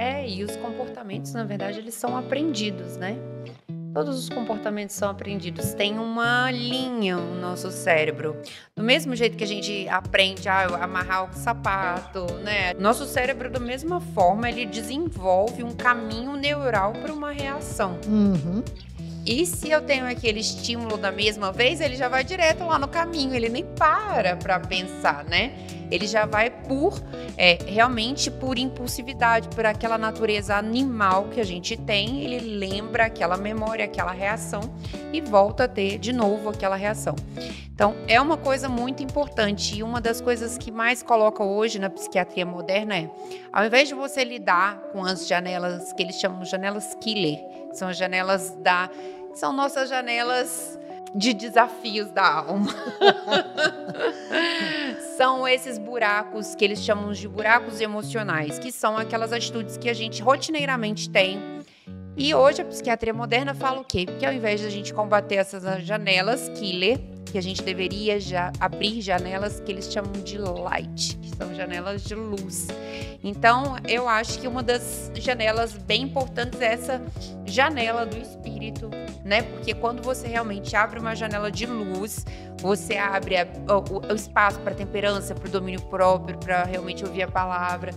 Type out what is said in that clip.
É, e os comportamentos, na verdade, eles são aprendidos, né? Todos os comportamentos são aprendidos. Tem uma linha no nosso cérebro. Do mesmo jeito que a gente aprende a amarrar o sapato, né? Nosso cérebro, da mesma forma, ele desenvolve um caminho neural para uma reação. Uhum. E se eu tenho aquele estímulo da mesma vez, ele já vai direto lá no caminho, ele nem para para pensar, né? Ele já vai por é, realmente por impulsividade, por aquela natureza animal que a gente tem, ele lembra aquela memória, aquela reação e volta a ter de novo aquela reação. Então, é uma coisa muito importante e uma das coisas que mais coloca hoje na psiquiatria moderna é, ao invés de você lidar com as janelas que eles chamam de janelas killer, são as janelas da são nossas janelas de desafios da alma. são esses buracos que eles chamam de buracos emocionais, que são aquelas atitudes que a gente rotineiramente tem. E hoje a psiquiatria moderna fala o quê? Que ao invés de a gente combater essas janelas killer, que a gente deveria já abrir janelas que eles chamam de light, que são janelas de luz. Então, eu acho que uma das janelas bem importantes é essa janela do espírito, né? Porque quando você realmente abre uma janela de luz, você abre a, o, o espaço para temperança, para o domínio próprio, para realmente ouvir a palavra.